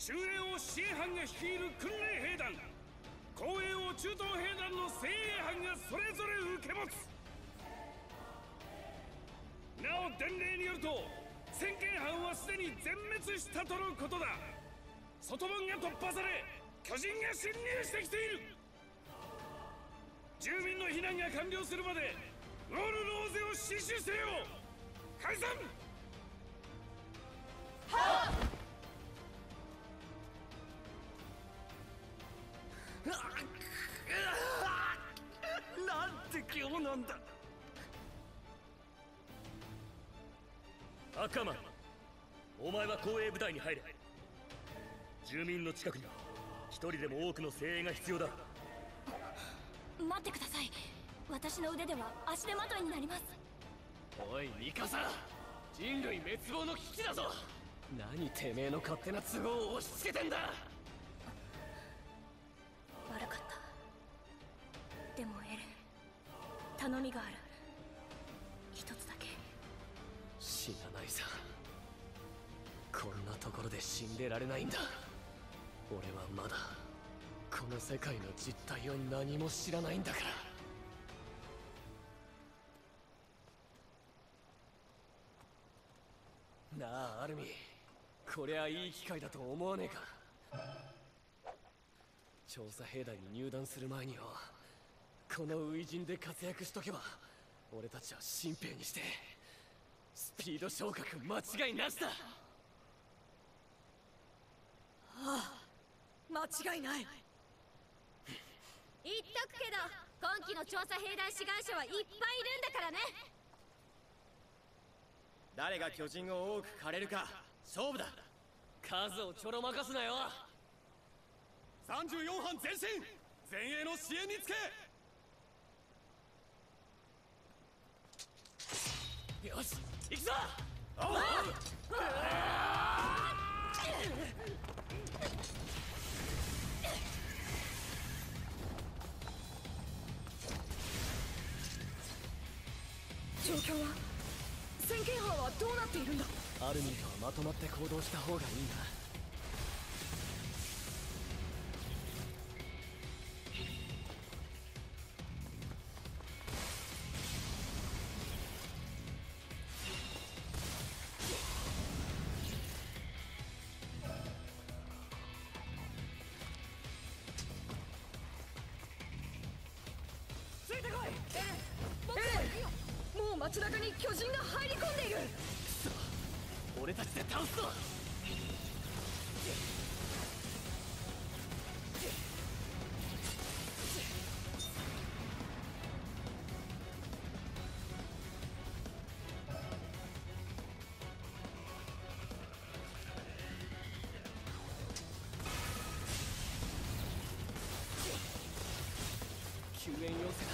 中衛を支援班が率いる訓練兵団。後衛を中東兵団の精鋭班がそれぞれ受け持つ。なお伝令によると先見班はすでに全滅したとのことだ。外門が突破され巨人が侵入してきている。住民の避難が完了するまでウォールローゼを死守せよ。解散。なんて今日なんだ。赤間お前は後衛部隊に入れ。住民の近くには一人でも多くの精鋭が必要だ。待ってください。私の腕では足手まといになります。おいミカサ人類滅亡の危機だぞ。何てめえの勝手な都合を押し付けてんだ頼みがある。一つだけ。死なないさ。こんなところで死んでられないんだ。俺はまだこの世界の実態を何も知らないんだから。なあアルミ。こりゃいい機会だと思わねえか。調査兵団に入団する前によ。この初陣で活躍しとけば俺たちは新兵にしてスピード昇格間違いなしだ。ああ間違いない。言っとくけど今期の調査兵団志願者はいっぱいいるんだからね。誰が巨人を多く狩れるか勝負だ。数をちょろまかすなよ。34班前進。前衛の支援につけよし行くぞ！状況は先見班はどうなっているんだ？アルミンとはまとまって行動した方がいいん街中に巨人が入り込んでいる。俺たちで倒すぞ。救援要請だ。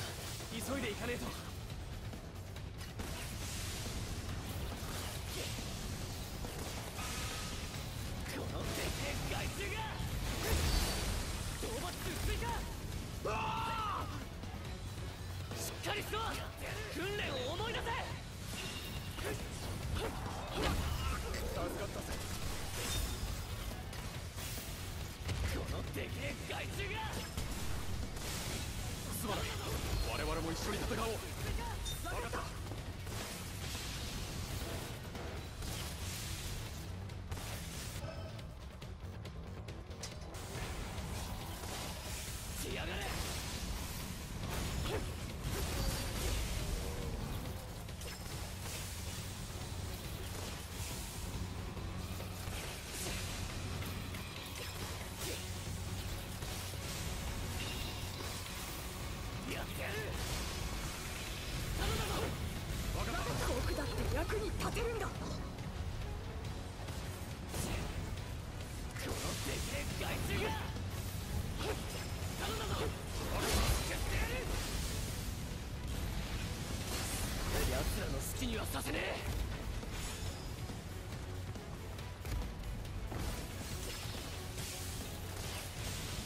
急いで行かねえと。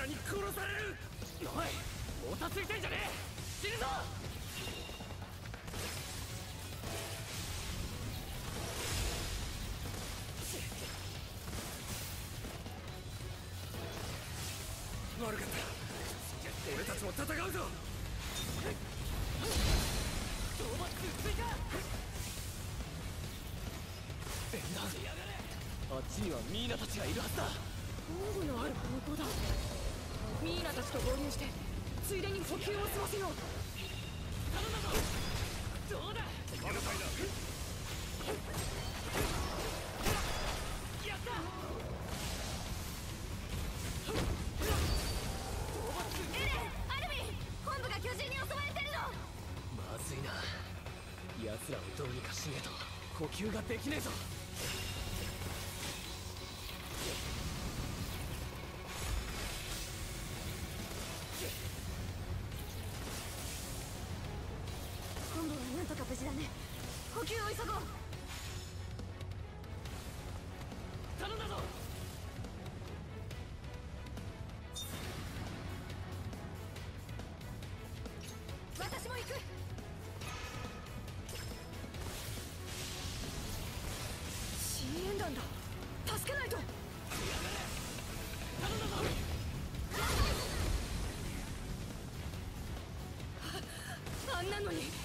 らに殺される。おいもたついてんじゃねえ。死ぬぞ。悪かった。俺たちも戦うぞ。エンダーあっちにはミーナたちがいるはずだ。防具のある方向だミーナたちと合流してついでに補給を済ませよう。頼んだぞ。どうだ？了解だやった！エレンアルミン本部が巨人に襲われてるのまずいな。奴らをどうにかしねえと。補給ができねえぞ。助けないと。あんなのに。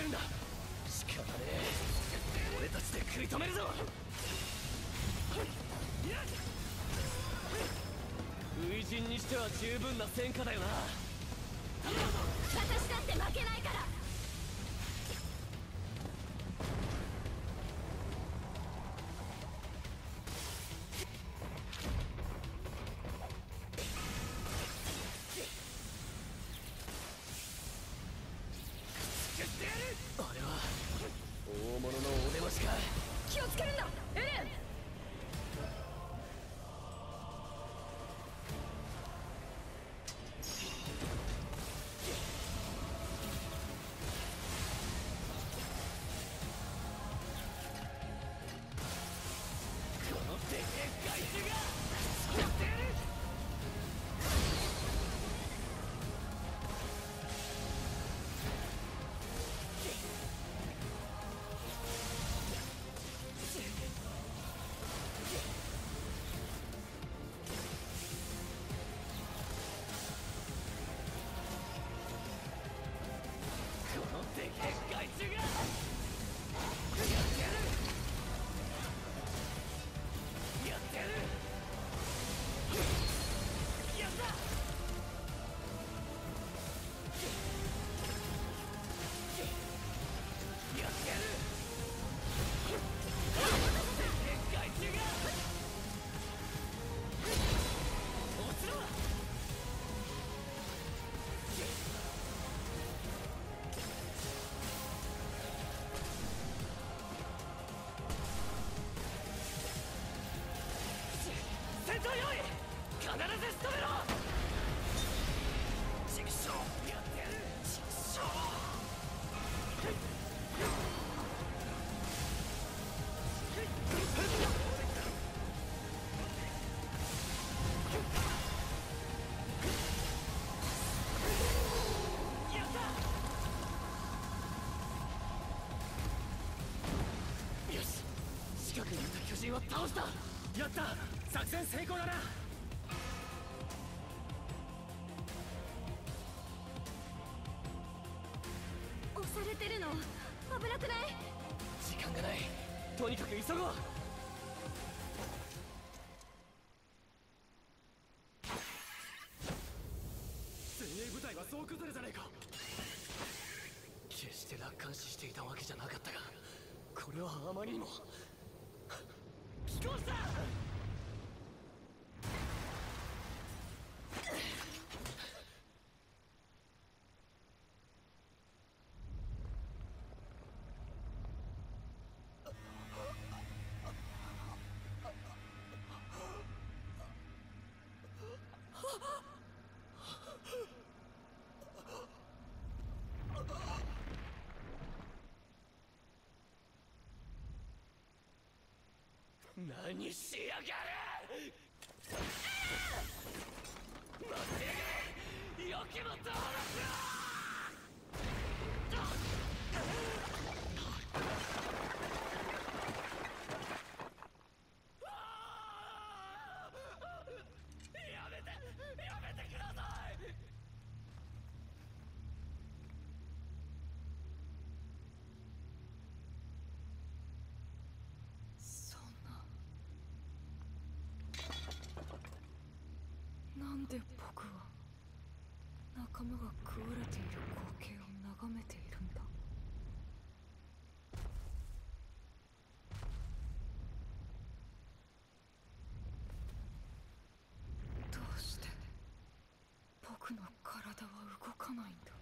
してるんだ。仕方ねえ。俺たちで食い止めるぞ。初陣にしては十分な戦果だよな私だって負けない。からにいた巨人は倒した。やった。作戦成功だな。押されてるの。危なくない？時間がない。とにかく急ごう。精鋭部隊来は総崩れじゃねえか。決して楽観視していたわけじゃなかったがこれはあまりにも寄港した何しやがる！待ってよきもとやめてやめてくださいそんななんで僕は仲間が食われている光景を眺めているんだ。どうして僕の体は動かないんだ？